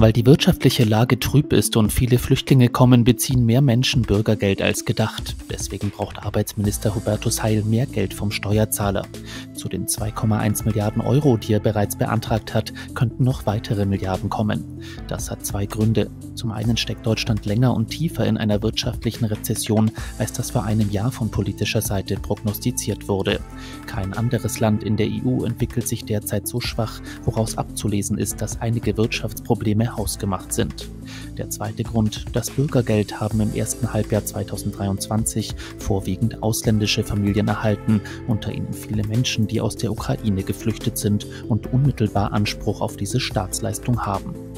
Weil die wirtschaftliche Lage trüb ist und viele Flüchtlinge kommen, beziehen mehr Menschen Bürgergeld als gedacht. Deswegen braucht Arbeitsminister Hubertus Heil mehr Geld vom Steuerzahler. Zu den 2,1 Milliarden Euro, die er bereits beantragt hat, könnten noch weitere Milliarden kommen. Das hat zwei Gründe. Zum einen steckt Deutschland länger und tiefer in einer wirtschaftlichen Rezession, als das vor einem Jahr von politischer Seite prognostiziert wurde. Kein anderes Land in der EU entwickelt sich derzeit so schwach, woraus abzulesen ist, dass einige Wirtschaftsprobleme hausgemacht sind. Der zweite Grund, das Bürgergeld haben im ersten Halbjahr 2023 vorwiegend ausländische Familien erhalten, unter ihnen viele Menschen, die aus der Ukraine geflüchtet sind und unmittelbar Anspruch auf diese Staatsleistung haben.